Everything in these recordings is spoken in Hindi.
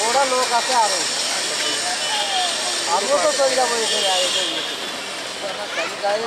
थोड़ा लोग आते आ रहे हैं। तो चल जाओ, ऐसे आए तो तो गाड़ी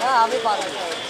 না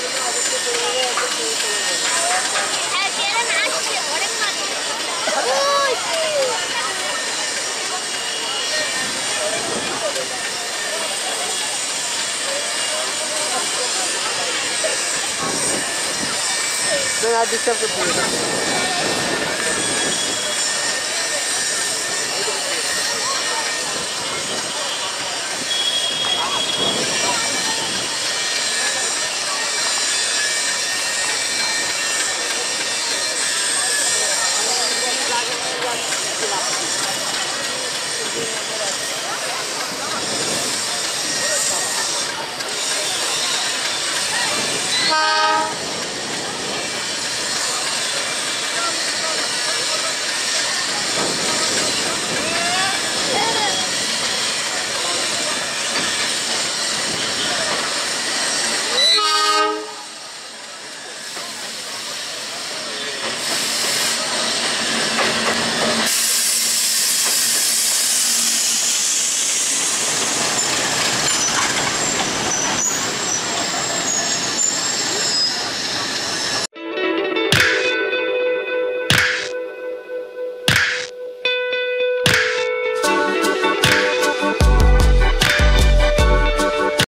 मैं आज डिस्टर्ब कर